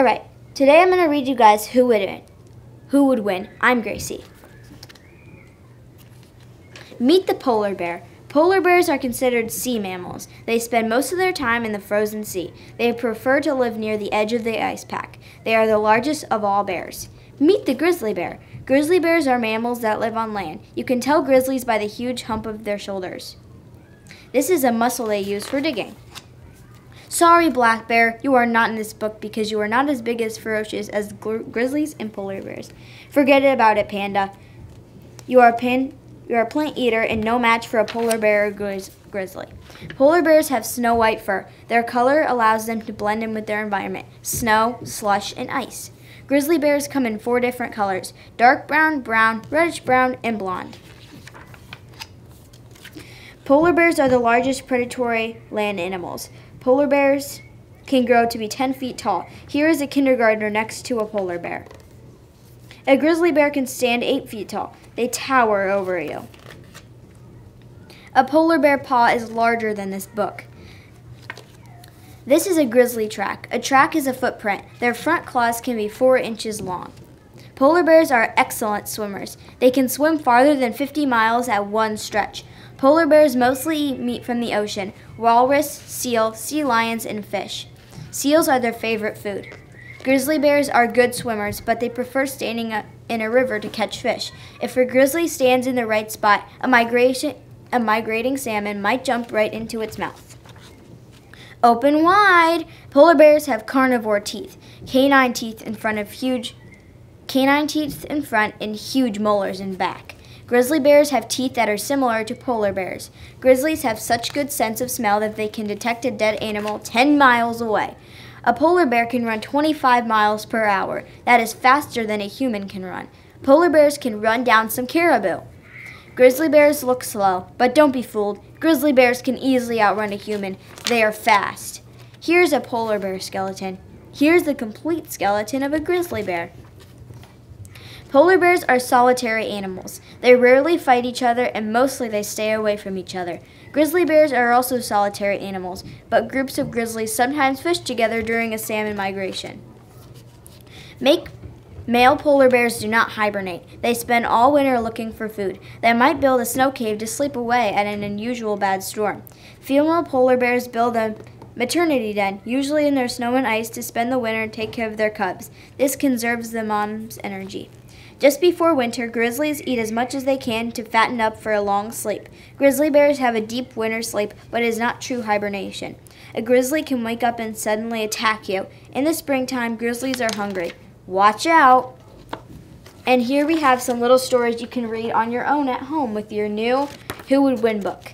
All right, today I'm going to read you guys who would win. Who would win? I'm Gracie. Meet the polar bear. Polar bears are considered sea mammals. They spend most of their time in the frozen sea. They prefer to live near the edge of the ice pack. They are the largest of all bears. Meet the grizzly bear. Grizzly bears are mammals that live on land. You can tell grizzlies by the huge hump of their shoulders. This is a muscle they use for digging. Sorry, black bear, you are not in this book because you are not as big as ferocious as grizzlies and polar bears. Forget about it, panda. You are pan you are a plant eater and no match for a polar bear or grizz grizzly. Polar bears have snow white fur. Their color allows them to blend in with their environment snow, slush, and ice. Grizzly bears come in four different colors dark brown, brown, reddish brown, and blonde. Polar bears are the largest predatory land animals. Polar bears can grow to be 10 feet tall. Here is a kindergartner next to a polar bear. A grizzly bear can stand 8 feet tall. They tower over you. A polar bear paw is larger than this book. This is a grizzly track. A track is a footprint. Their front claws can be 4 inches long. Polar bears are excellent swimmers. They can swim farther than 50 miles at one stretch. Polar bears mostly eat meat from the ocean walrus, seal, sea lions, and fish. Seals are their favorite food. Grizzly bears are good swimmers, but they prefer standing in a river to catch fish. If a grizzly stands in the right spot, a, migration, a migrating salmon might jump right into its mouth. Open wide! Polar bears have carnivore teeth, canine teeth in front of huge canine teeth in front and huge molars in back. Grizzly bears have teeth that are similar to polar bears. Grizzlies have such good sense of smell that they can detect a dead animal 10 miles away. A polar bear can run 25 miles per hour. That is faster than a human can run. Polar bears can run down some caribou. Grizzly bears look slow, but don't be fooled. Grizzly bears can easily outrun a human. They are fast. Here's a polar bear skeleton. Here's the complete skeleton of a grizzly bear. Polar bears are solitary animals. They rarely fight each other and mostly they stay away from each other. Grizzly bears are also solitary animals, but groups of grizzlies sometimes fish together during a salmon migration. Make Male polar bears do not hibernate. They spend all winter looking for food. They might build a snow cave to sleep away at an unusual bad storm. Female polar bears build a maternity den, usually in their snow and ice, to spend the winter and take care of their cubs. This conserves the mom's energy. Just before winter, grizzlies eat as much as they can to fatten up for a long sleep. Grizzly bears have a deep winter sleep, but it is not true hibernation. A grizzly can wake up and suddenly attack you. In the springtime, grizzlies are hungry. Watch out! And here we have some little stories you can read on your own at home with your new Who Would Win book.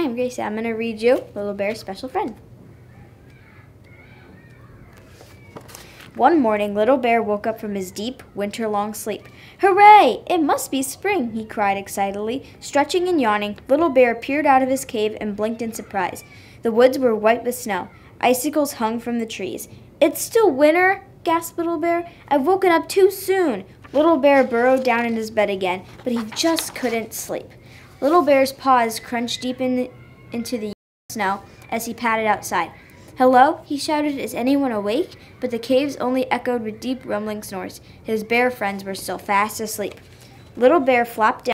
Hi, I'm Gracie. I'm going to read you Little Bear's Special Friend. One morning, Little Bear woke up from his deep, winter long sleep. Hooray! It must be spring, he cried excitedly. Stretching and yawning, Little Bear peered out of his cave and blinked in surprise. The woods were white with snow. Icicles hung from the trees. It's still winter, gasped Little Bear. I've woken up too soon. Little Bear burrowed down in his bed again, but he just couldn't sleep. Little Bear's paws crunched deep in the, into the snow as he padded outside. Hello, he shouted. Is anyone awake? But the caves only echoed with deep rumbling snores. His bear friends were still fast asleep. Little Bear flopped down.